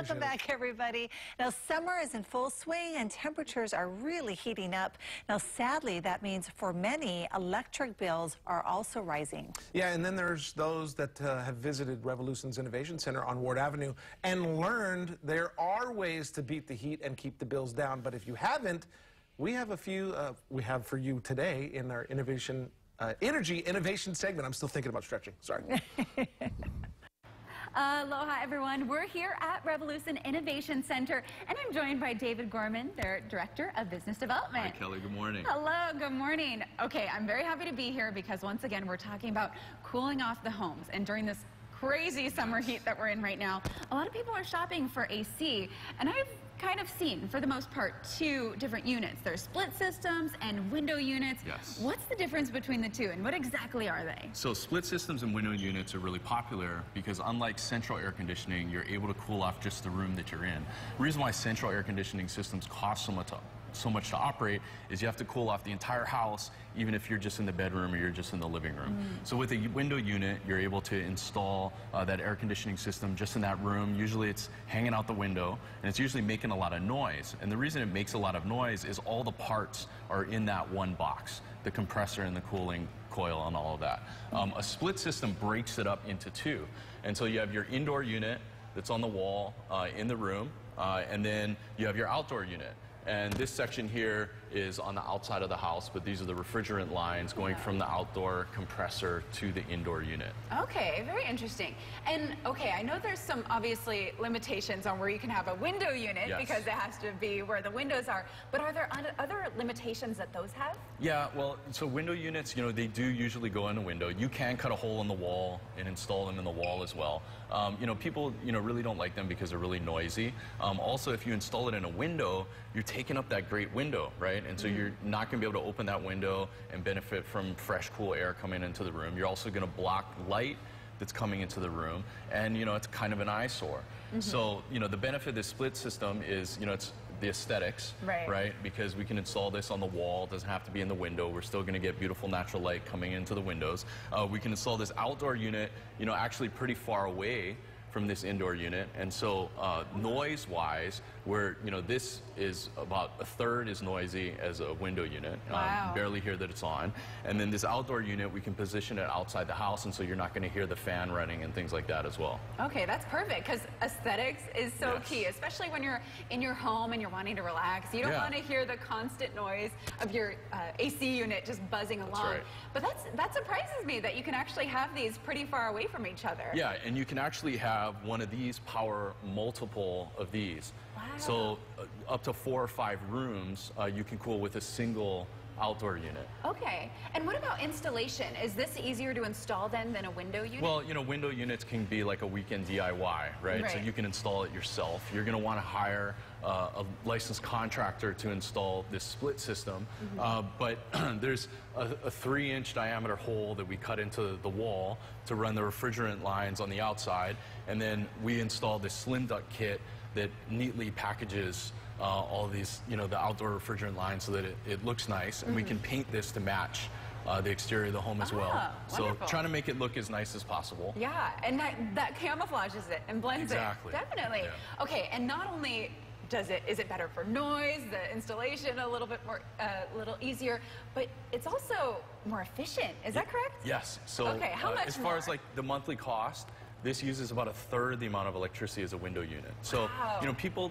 Welcome back, everybody. Now, summer is in full swing and temperatures are really heating up. Now, sadly, that means for many, electric bills are also rising. Yeah, and then there's those that uh, have visited RevoluSun's Innovation Center on Ward Avenue and learned there are ways to beat the heat and keep the bills down. But if you haven't, we have a few uh, we have for you today in our innovation uh, energy innovation segment. I'm still thinking about stretching. Sorry. Aloha, everyone. We're here at RevoluSun Innovation Center, and I'm joined by David Gorman, their Director of Business Development. Hi, Kelly. Good morning. Hello, good morning. Okay, I'm very happy to be here because once again, we're talking about cooling off the homes. And during this crazy summer heat that we're in right now, a lot of people are shopping for AC. And I've kind of seen, for the most part, two different units. There's split systems and window units. Yes. What's the difference between the two, and what exactly are they? So split systems and window units are really popular because unlike central air conditioning, you're able to cool off just the room that you're in. The reason why central air conditioning systems cost so much so much to operate is you have to cool off the entire house, even if you're just in the bedroom or you're just in the living room. So with a window unit, you're able to install uh, that air conditioning system just in that room. Usually it's hanging out the window, and it's usually making a lot of noise. And the reason it makes a lot of noise is all the parts are in that one box, the compressor and the cooling coil and all of that. Um, a split system breaks it up into two. And so you have your indoor unit that's on the wall uh, in the room, uh, and then you have your outdoor unit. And this section here is on the outside of the house, but these are the refrigerant lines going from the outdoor compressor to the indoor unit. Okay, very interesting. And okay, I know there's some obviously limitations on where you can have a window unit Yes. because it has to be where the windows are. But are there other limitations that those have? Yeah, well, so window units, you know, they do usually go in a window. You can cut a hole in the wall and install them in the wall as well. Um, you know, people, you know, really don't like them because they're really noisy. Um, also, if you install it in a window, you're taking up that great window, right? And so you're not going to be able to open that window and benefit from fresh, cool air coming into the room. You're also going to block light that's coming into the room, and you know, it's kind of an eyesore. So, you know, the benefit of this split system is, you know, it's the aesthetics, Right. right? Because we can install this on the wall. It doesn't have to be in the window. We're still going to get beautiful natural light coming into the windows. Uh, we can install this outdoor unit, you know, actually pretty far away from this indoor unit. And so uh, noise-wise, where, you know, this is about a third as noisy as a window unit. Um, Wow. barely hear that it's on. And then this outdoor unit, we can position it outside the house, and so you're not going to hear the fan running and things like that as well. Okay, that's perfect because aesthetics is so Yes. key, especially when you're in your home and you're wanting to relax. You don't Yeah. want to hear the constant noise of your uh, AC unit just buzzing along. right. But that's that surprises me that you can actually have these pretty far away from each other. Yeah, and you can actually have one of these power multiple of these. Wow. So uh, up to four or five rooms, uh, you can cool with a single outdoor unit. Okay. And what about installation? Is this easier to install then than a window unit? Well, you know, window units can be like a weekend DIY, right? right. So you can install it yourself. You're going to want to hire uh, a licensed contractor to install this split system. Mm-hmm. Uh, but there's a, a three inch diameter hole that we cut into the wall to run the refrigerant lines on the outside. And then we install this slim duct kit that neatly packages uh, all these, you know, the outdoor refrigerant lines so that it, it looks nice. And we can paint this to match uh, the exterior of the home as well. Mm-hmm. Ah, So wonderful. trying to make it look as nice as possible. Yeah, and that, that camouflages it and blends it. Exactly. it. Definitely. Yeah. Okay, and not only does it is it better for noise, the installation a little bit more a little easier, but it's also more efficient. Is that correct? Yes. So Okay, how uh, much as far as like the monthly cost, this uses about a third the amount of electricity as a window unit. So Wow. Mm-hmm. you know people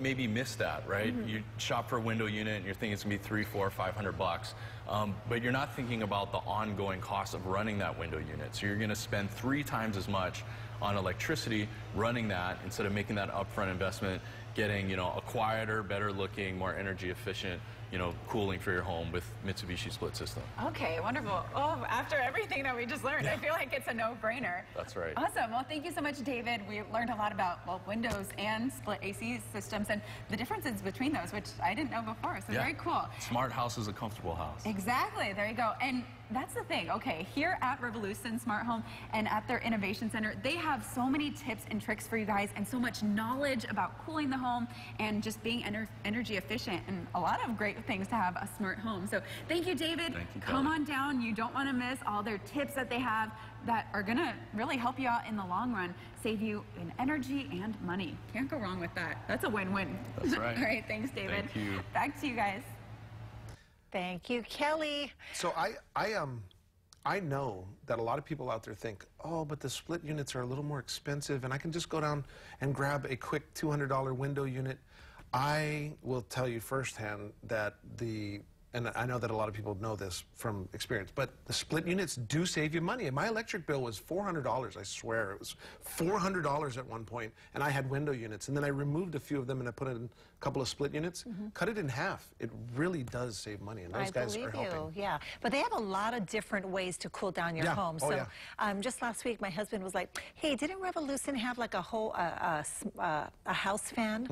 maybe miss that, right? You shop for a window unit and you're thinking it's gonna be three, four, five hundred bucks, um, but you're not thinking about the ongoing cost of running that window unit. So you're gonna spend three times as much on electricity running that instead of making that upfront investment, getting you know a quieter, better looking, more energy efficient, you know, cooling for your home with Mitsubishi split system. Okay, wonderful. Oh, after everything that we just learned, I feel like it's a no-brainer. That's right. Awesome. Well, thank you so much, David. We learned a lot about well Windows and split AC systems and the differences between those, which I didn't know before. So Yeah. very cool. Smart house is a comfortable house. Exactly. There you go. And that's the thing. Okay, here at RevoluSun Smart Home and at their Innovation Center, they have so many tips and tricks for you guys and so much knowledge about cooling the home and just being ener- energy efficient and a lot of great things to have a smart home. So thank you, David. Thank you, Come on down. You don't want to miss all their tips that they have that are going to really help you out in the long run, save you in energy and money. Can't go wrong with that. That's a win-win. That's right. all right, thanks, David. Thank you. Back to you guys. Thank you, Kelly. So I, I um, I know that a lot of people out there think, oh, but the split units are a little more expensive, and I can just go down and grab a quick $200 window unit. I will tell you firsthand that the and I know that a lot of people know this from experience, but the split units do save you money. And my electric bill was $400, I swear. It was $400 at one point, and I had window units. And then I removed a few of them and I put in a couple of split units, cut it in half. It really does save money, and those. I guys are helping. you. Yeah, but they have a lot of different ways to cool down your Yeah. home. Oh, so, yeah. um, just last week, my husband was like, "Hey, didn't RevoluSun have like a whole uh, uh, uh, a house fan?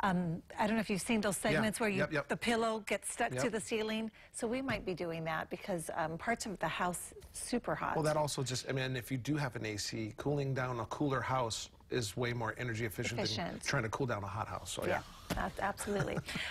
Um, I don't know if you've seen those segments where you. Yep, yep. the pillow gets stuck to the ceiling. So we might be doing that because um, parts of the house super hot. Well, that also just, I mean, if you do have an AC, cooling down a cooler house is way more energy efficient, Efficient. than trying to cool down a hot house. So, yeah. yeah, absolutely.